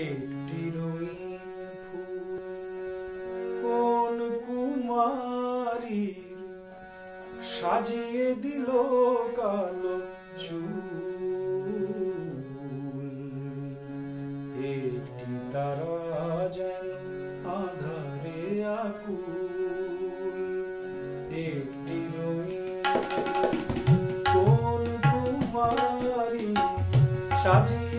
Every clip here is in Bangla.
একটি রঙিন ফুল কোন কুমারী সাজিয়ে দিল কালো চুল। একটি তারা যেন আধারে আকুল। একটি সাজিয়ে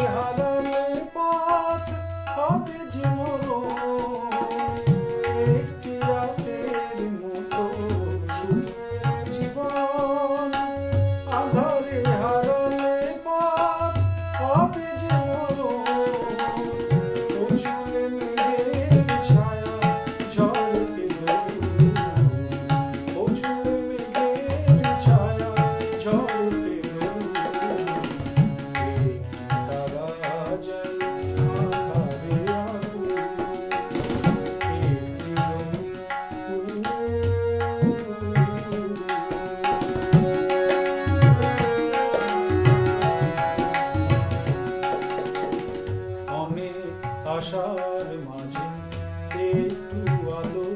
আধারে আশার মাঝে একটু আলো।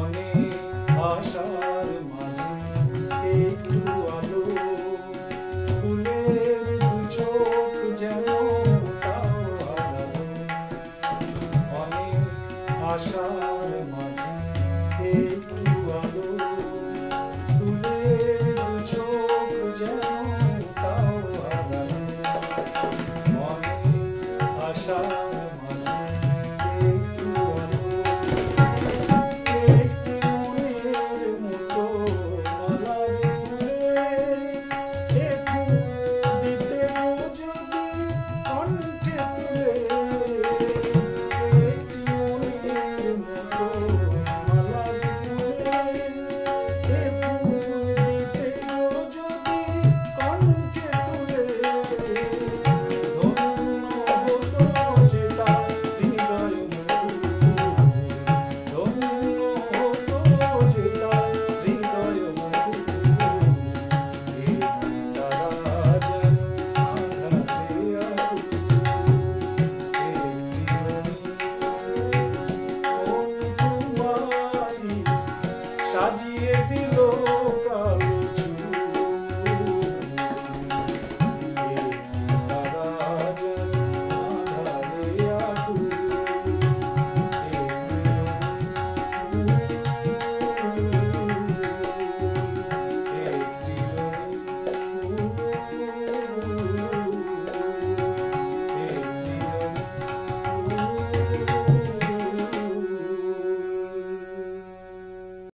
অনেক আশার মাঝে একটু আলো। ফুলের দু চোখ যেন অনেক আশার মাঝে একটু আলো। ফুলের দু চোখ যেন তাও হারালো অনেক আশা